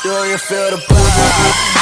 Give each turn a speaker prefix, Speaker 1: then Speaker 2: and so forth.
Speaker 1: Do you feel the pressure?